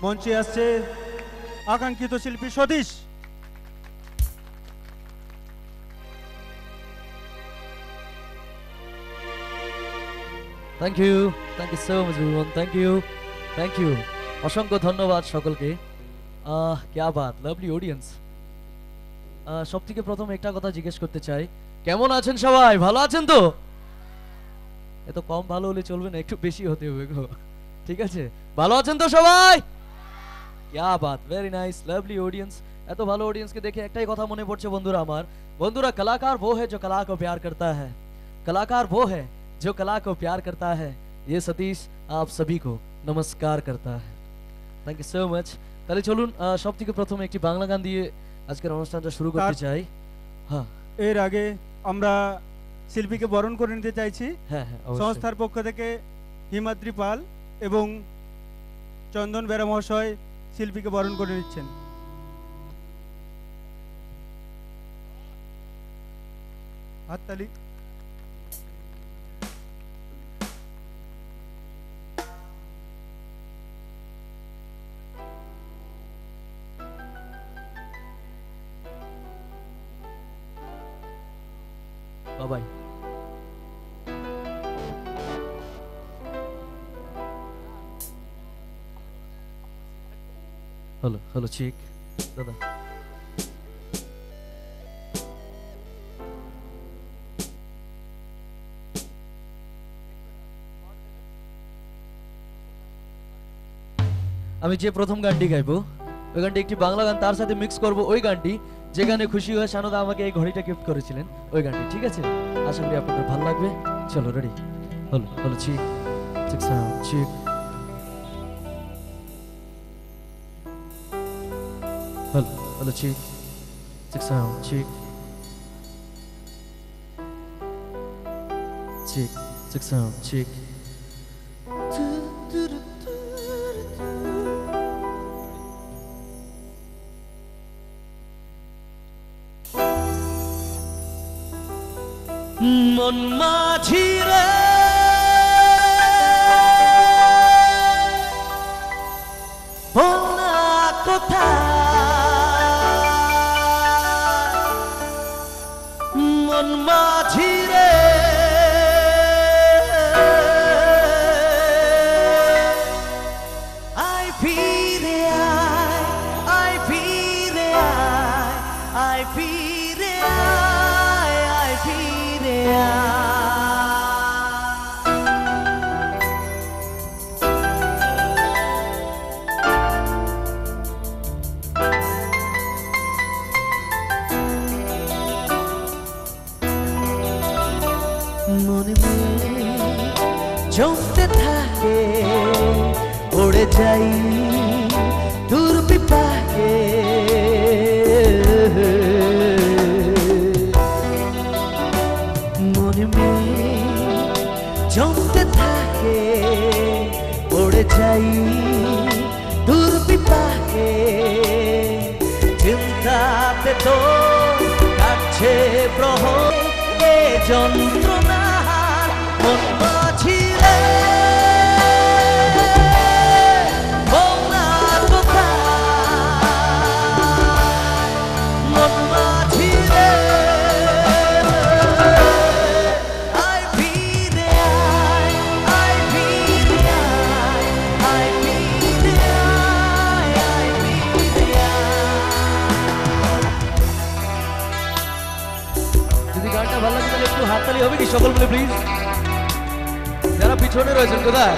Monte a Acer. আকাঙ্ক্ষিত শিল্পী Satish. Thank you thank you so much everyone thank you thank you অসংখ্য ধন্যবাদ সকলকে। ক্যা লাভলি অডিয়েন্স সব থেকে প্রথম একটা কথা জিজ্ঞেস করতে চাই। কেমন আছেন সবাই? ভালো আছেন তো? এত কম ভালো হলে চলবে না, একটু বেশি হতে হবে গো। ঠিক আছে? ভালো আছেন তো সবাই? ক্যা Baat very nice lovely audience এত ভালো অডিয়েন্সকে দেখে একটাই কথা মনে পড়ছে বন্ধুরা আমার বন্ধুরা কলাকার वो है जो कला को प्यार करता है कलाकार वो है जो कला को प्यार करता है ये सतीश आप सभी को नमस्कार करता है থ্যাংক ইউ সো মাচ তাহলে চলুন সব থেকে প্রথমে একটি বাংলা গান দিয়ে আজকের অনুষ্ঠানটা শুরু করতে তার- চাই হ্যাঁ এর আগে আমরা শিল্পীকে বরণ করে নিতে চাইছি হ্যাঁ হ্যাঁ অবশ্যই। সংস্থার পক্ষ থেকে হিমাদ্রি পাল এবং চন্দন বেরা মহাশয় শিল্পীকে বরণ করে নিচ্ছেন। হাততালি বাবাই। হ্যালো হ্যালো চিক দাদা। আমি যে প্রথম গানটি গাইবো, ওই গানটি একটি বাংলা গান, তার সাথে মিক্স করব ওই গানটি, যে গানে খুশি হয়ে সানদা আমাকে এই ঘড়িটা গিফট করেছিলেন, ওই গানটি, ঠিক আছে? আশা করি আপনাদের ভালো লাগবে। চলো রেডি হলো হলো চিক চিক সাউন্ড চিক Vâng, vâng hello, hello chị. Chắc sao chị. Chị, chắc sao chị. Một ma chi lên Bona kota যাই দূর পিপাকে। মনে মনে জমতে থাকে পড়ে যাই। হবে কি সকল বলে প্লিজ যারা পিছনে রয়েছেন কোথায়?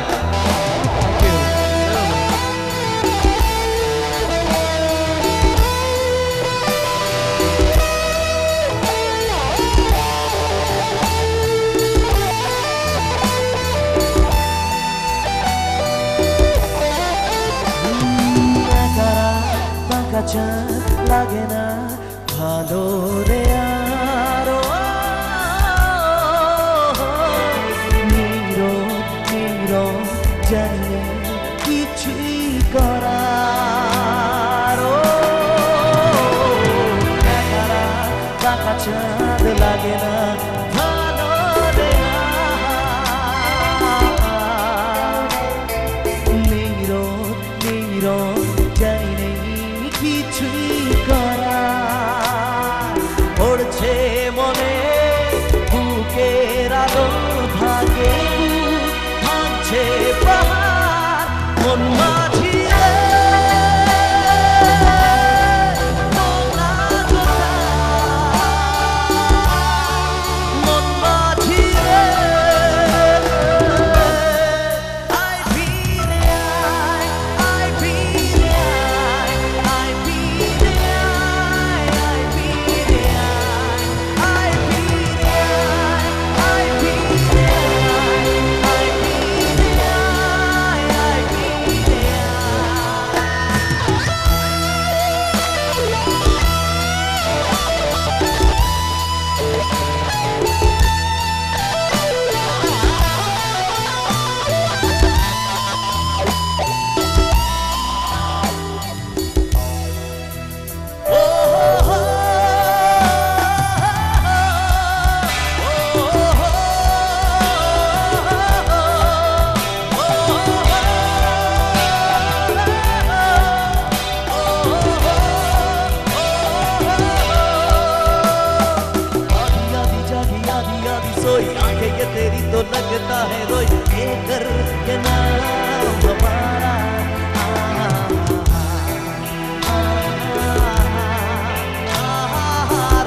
तेरी तो लगता है रोज ये घर के नाम हमारा।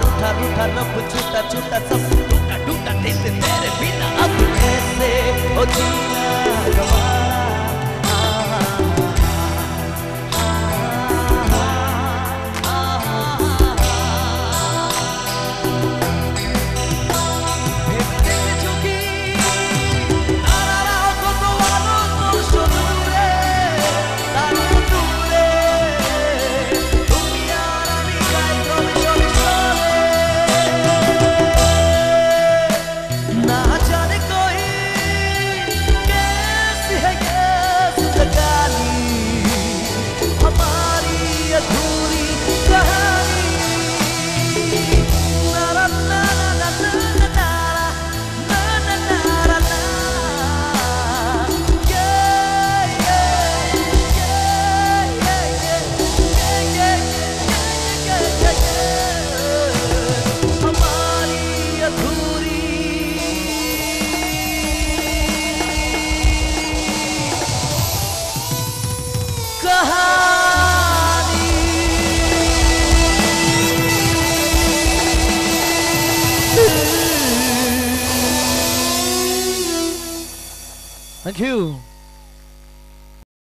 रूठा रूठा नफ छूटा छूटा सब टूटा टूटा दिल तेरे बिना। अब कैसे हो जी